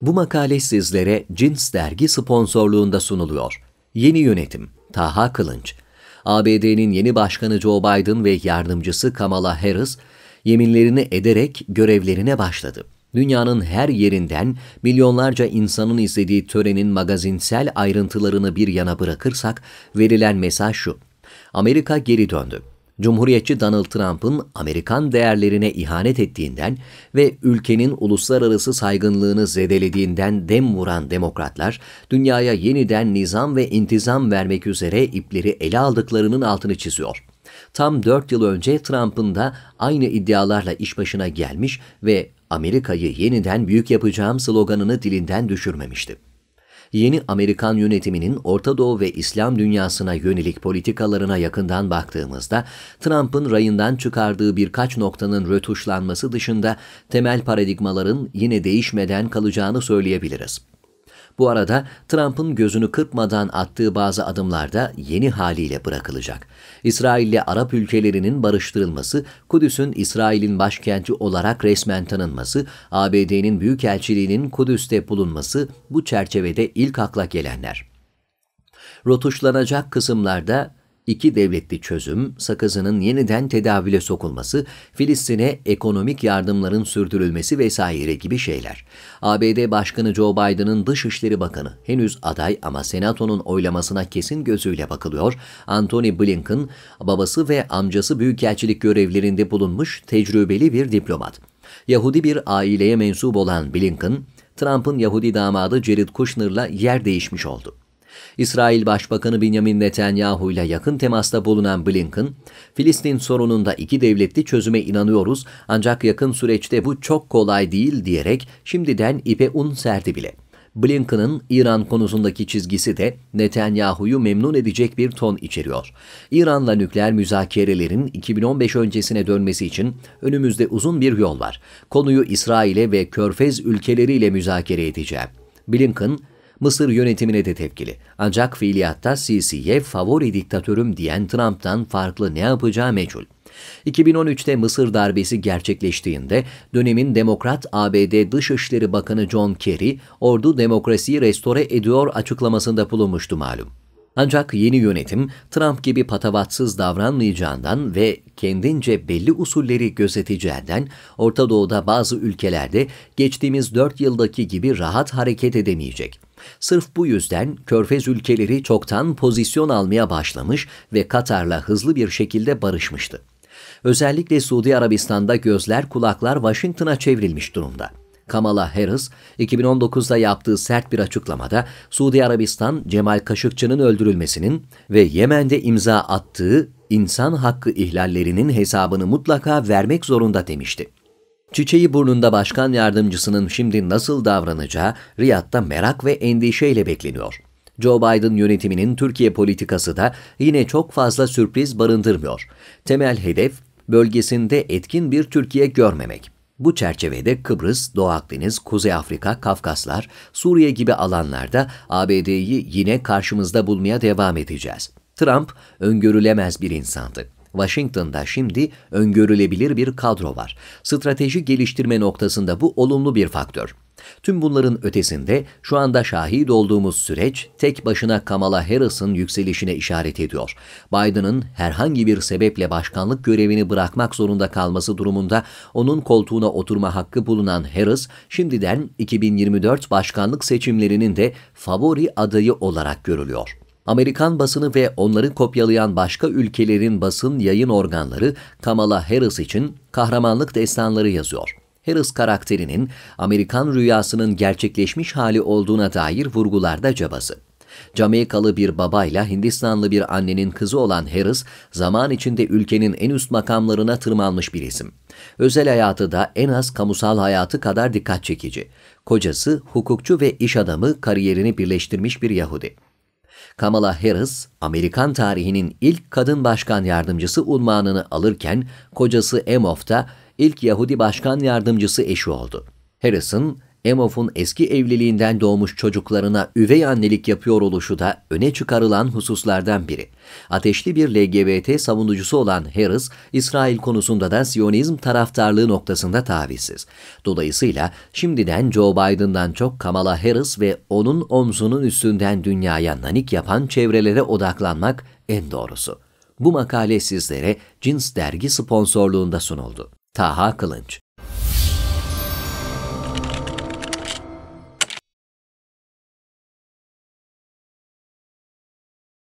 Bu makale sizlere Cins Dergi sponsorluğunda sunuluyor. Yeni yönetim, Taha Kılınç. ABD'nin yeni başkanı Joe Biden ve yardımcısı Kamala Harris, yeminlerini ederek görevlerine başladı. Dünyanın her yerinden milyonlarca insanın izlediği törenin magazinsel ayrıntılarını bir yana bırakırsak verilen mesaj şu. Amerika geri döndü. Cumhuriyetçi Donald Trump'ın Amerikan değerlerine ihanet ettiğinden ve ülkenin uluslararası saygınlığını zedelediğinden dem vuran demokratlar, dünyaya yeniden nizam ve intizam vermek üzere ipleri ele aldıklarının altını çiziyor. Tam dört yıl önce Trump'ın da aynı iddialarla iş başına gelmiş ve Amerika'yı yeniden büyük yapacağım sloganını dilinden düşürmemişti yeni Amerikan yönetiminin Orta Doğu ve İslam dünyasına yönelik politikalarına yakından baktığımızda Trump'ın rayından çıkardığı birkaç noktanın rötuşlanması dışında temel paradigmaların yine değişmeden kalacağını söyleyebiliriz. Bu arada Trump'ın gözünü kırpmadan attığı bazı adımlar da yeni haliyle bırakılacak. İsrail ile Arap ülkelerinin barıştırılması, Kudüs'ün İsrail'in başkenti olarak resmen tanınması, ABD'nin büyükelçiliğinin Kudüs'te bulunması bu çerçevede ilk akla gelenler. Rotuşlanacak kısımlarda iki devletli çözüm, sakızının yeniden tedavüle sokulması, Filistin'e ekonomik yardımların sürdürülmesi vesaire gibi şeyler. ABD Başkanı Joe Biden'ın Dışişleri Bakanı henüz aday ama Senato'nun oylamasına kesin gözüyle bakılıyor. Anthony Blinken, babası ve amcası büyükelçilik görevlerinde bulunmuş tecrübeli bir diplomat. Yahudi bir aileye mensup olan Blinken, Trump'ın Yahudi damadı Jared Kushner'la yer değişmiş oldu. İsrail Başbakanı Benjamin Netanyahu ile yakın temasta bulunan Blinken, Filistin sorununda iki devletli çözüme inanıyoruz ancak yakın süreçte bu çok kolay değil diyerek şimdiden ipe un serdi bile. Blinken'ın İran konusundaki çizgisi de Netanyahu'yu memnun edecek bir ton içeriyor. İran'la nükleer müzakerelerin 2015 öncesine dönmesi için önümüzde uzun bir yol var. Konuyu İsrail'e ve Körfez ülkeleriyle müzakere edeceğim. Blinken, Mısır yönetimine de tepkili. Ancak fiiliyatta Sisi'ye favori diktatörüm diyen Trump'tan farklı ne yapacağı meçhul. 2013'te Mısır darbesi gerçekleştiğinde dönemin Demokrat ABD Dışişleri Bakanı John Kerry, ordu demokrasiyi restore ediyor açıklamasında bulunmuştu malum. Ancak yeni yönetim Trump gibi patavatsız davranmayacağından ve kendince belli usulleri gözeteceğinden Orta Doğu'da bazı ülkelerde geçtiğimiz 4 yıldaki gibi rahat hareket edemeyecek. Sırf bu yüzden Körfez ülkeleri çoktan pozisyon almaya başlamış ve Katar'la hızlı bir şekilde barışmıştı. Özellikle Suudi Arabistan'da gözler kulaklar Washington'a çevrilmiş durumda. Kamala Harris, 2019'da yaptığı sert bir açıklamada Suudi Arabistan, Cemal Kaşıkçı'nın öldürülmesinin ve Yemen'de imza attığı insan hakkı ihlallerinin hesabını mutlaka vermek zorunda demişti. Çiçeği burnunda başkan yardımcısının şimdi nasıl davranacağı Riyad'da merak ve endişeyle bekleniyor. Joe Biden yönetiminin Türkiye politikası da yine çok fazla sürpriz barındırmıyor. Temel hedef bölgesinde etkin bir Türkiye görmemek. Bu çerçevede Kıbrıs, Doğu Akdeniz, Kuzey Afrika, Kafkaslar, Suriye gibi alanlarda ABD'yi yine karşımızda bulmaya devam edeceğiz. Trump öngörülemez bir insandı. Washington'da şimdi öngörülebilir bir kadro var. Strateji geliştirme noktasında bu olumlu bir faktör. Tüm bunların ötesinde şu anda şahit olduğumuz süreç tek başına Kamala Harris'ın yükselişine işaret ediyor. Biden'ın herhangi bir sebeple başkanlık görevini bırakmak zorunda kalması durumunda onun koltuğuna oturma hakkı bulunan Harris, şimdiden 2024 başkanlık seçimlerinin de favori adayı olarak görülüyor. Amerikan basını ve onları kopyalayan başka ülkelerin basın yayın organları Kamala Harris için kahramanlık destanları yazıyor. Harris karakterinin Amerikan rüyasının gerçekleşmiş hali olduğuna dair vurgularda cabası. Jamaikalı bir babayla Hindistanlı bir annenin kızı olan Harris, zaman içinde ülkenin en üst makamlarına tırmanmış bir isim. Özel hayatı da en az kamusal hayatı kadar dikkat çekici. Kocası, hukukçu ve iş adamı kariyerini birleştirmiş bir Yahudi. Kamala Harris, Amerikan tarihinin ilk kadın başkan yardımcısı unvanını alırken kocası Emhoff da ilk Yahudi başkan yardımcısı eşi oldu. Harris'ın Emhoff'un eski evliliğinden doğmuş çocuklarına üvey annelik yapıyor oluşu da öne çıkarılan hususlardan biri. Ateşli bir LGBT savunucusu olan Harris, İsrail konusunda da Siyonizm taraftarlığı noktasında tavizsiz. Dolayısıyla şimdiden Joe Biden'dan çok Kamala Harris ve onun omzunun üstünden dünyaya nanik yapan çevrelere odaklanmak en doğrusu. Bu makale sizlere Cins dergi sponsorluğunda sunuldu. Taha Kılınç